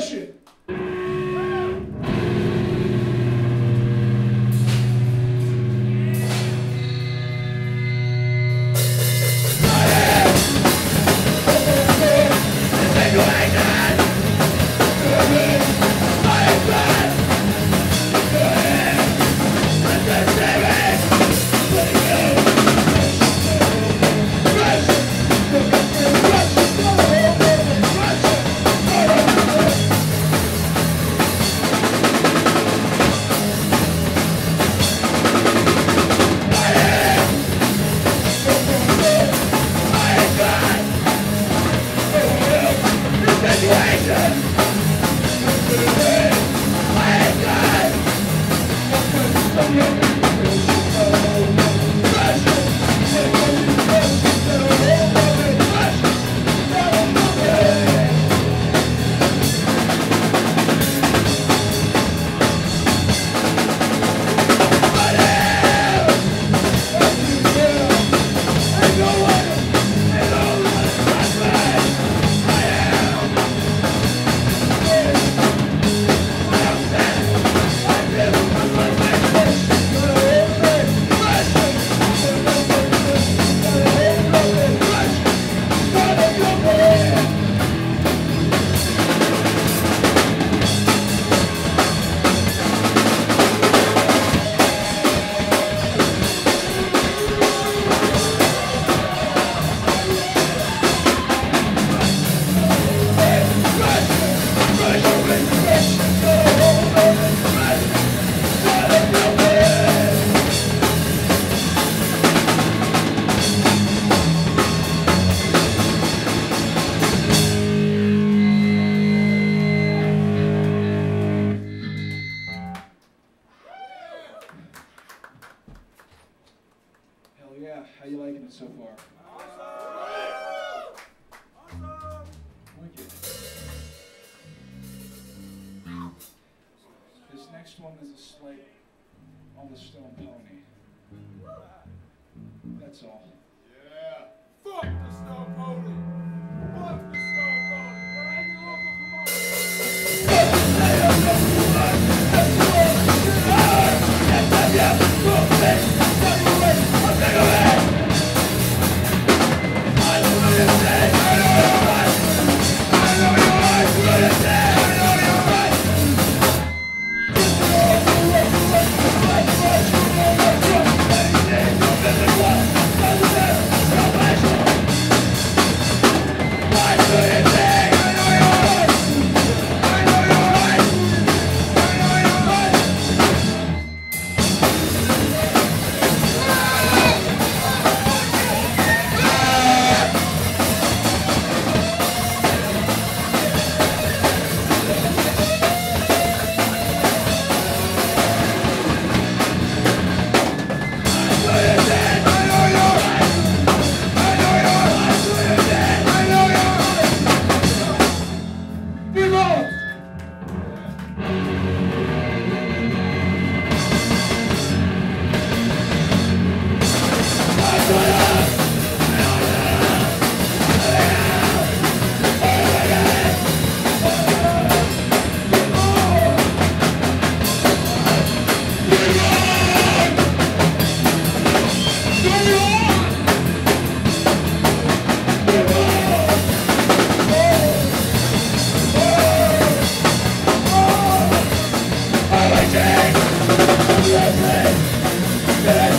是 the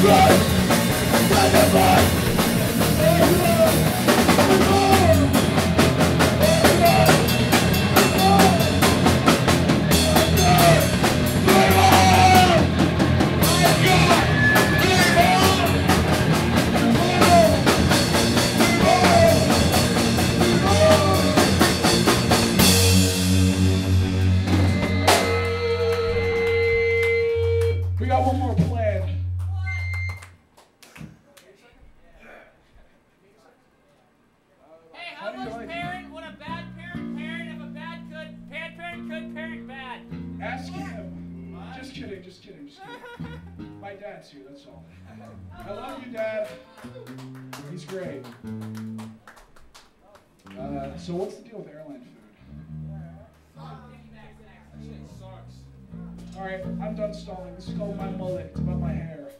We got one more plan. So what's the deal with airline food? That shit sucks. All right, I'm done stalling. This is called my mullet. It's about my hair.